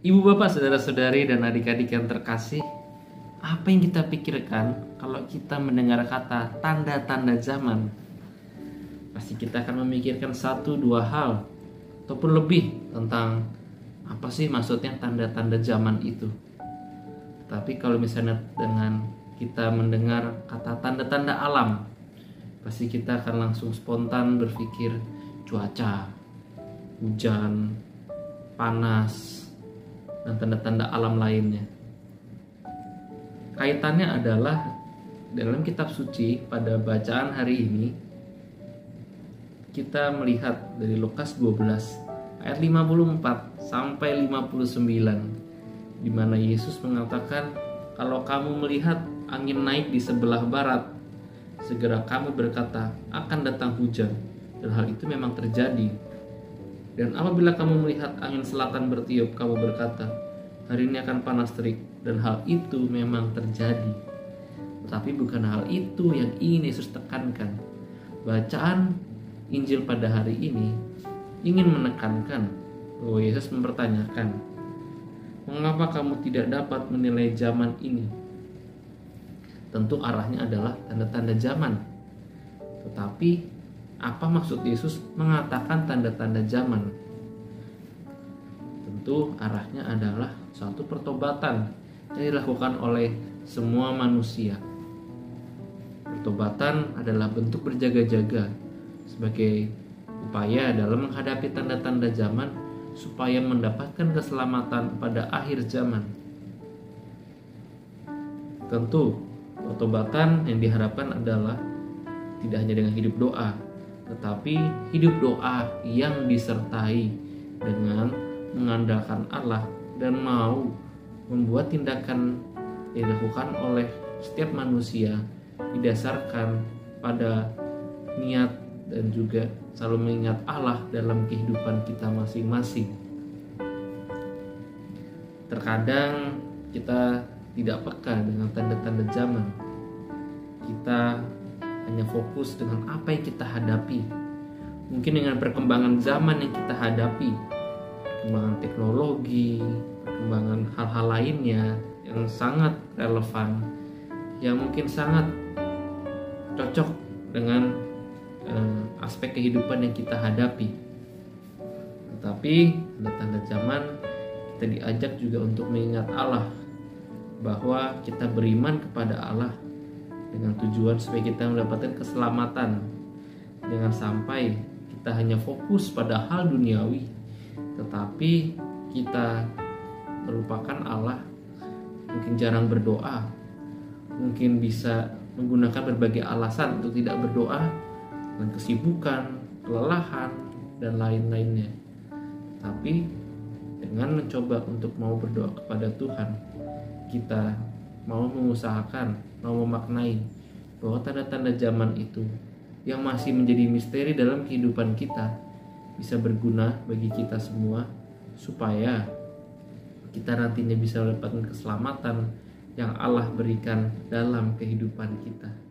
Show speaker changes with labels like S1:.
S1: Ibu bapak saudara-saudari dan adik-adik yang terkasih Apa yang kita pikirkan kalau kita mendengar kata tanda-tanda zaman? Pasti kita akan memikirkan satu dua hal Ataupun lebih tentang apa sih maksudnya tanda-tanda zaman itu. Tapi kalau misalnya dengan kita mendengar kata tanda-tanda alam Pasti kita akan langsung spontan berpikir cuaca, hujan, panas, dan tanda-tanda alam lainnya. Kaitannya adalah dalam kitab suci pada bacaan hari ini kita melihat dari Lukas 12 ayat 54 sampai 59 di mana Yesus mengatakan kalau kamu melihat angin naik di sebelah barat segera kamu berkata akan datang hujan dan hal itu memang terjadi dan apabila kamu melihat angin selatan bertiup, kamu berkata, hari ini akan panas terik. Dan hal itu memang terjadi. Tetapi bukan hal itu yang ingin Yesus tekankan. Bacaan Injil pada hari ini ingin menekankan bahwa Yesus mempertanyakan, mengapa kamu tidak dapat menilai zaman ini? Tentu arahnya adalah tanda-tanda zaman. Tetapi apa maksud Yesus mengatakan tanda-tanda zaman? Tentu arahnya adalah suatu pertobatan yang dilakukan oleh semua manusia. Pertobatan adalah bentuk berjaga-jaga sebagai upaya dalam menghadapi tanda-tanda zaman supaya mendapatkan keselamatan pada akhir zaman. Tentu, pertobatan yang diharapkan adalah tidak hanya dengan hidup doa, tetapi hidup doa yang disertai dengan mengandalkan Allah dan mau membuat tindakan yang dilakukan oleh setiap manusia didasarkan pada niat dan juga selalu mengingat Allah dalam kehidupan kita masing-masing. Terkadang kita tidak peka dengan tanda-tanda zaman. Kita hanya fokus dengan apa yang kita hadapi. Mungkin dengan perkembangan zaman yang kita hadapi, perkembangan teknologi, perkembangan hal-hal lainnya yang sangat relevan, yang mungkin sangat cocok dengan eh, aspek kehidupan yang kita hadapi. Tetapi tanda-tanda zaman kita diajak juga untuk mengingat Allah bahwa kita beriman kepada Allah dengan tujuan supaya kita mendapatkan keselamatan. Jangan sampai kita hanya fokus pada hal duniawi tetapi kita melupakan Allah. Mungkin jarang berdoa mungkin bisa menggunakan berbagai alasan untuk tidak berdoa dan kesibukan kelelahan dan lain-lainnya. Tapi dengan mencoba untuk mau berdoa kepada Tuhan kita mau mengusahakan, mau memaknai bahwa tanda-tanda zaman itu yang masih menjadi misteri dalam kehidupan kita bisa berguna bagi kita semua supaya kita nantinya bisa mendapatkan keselamatan yang Allah berikan dalam kehidupan kita.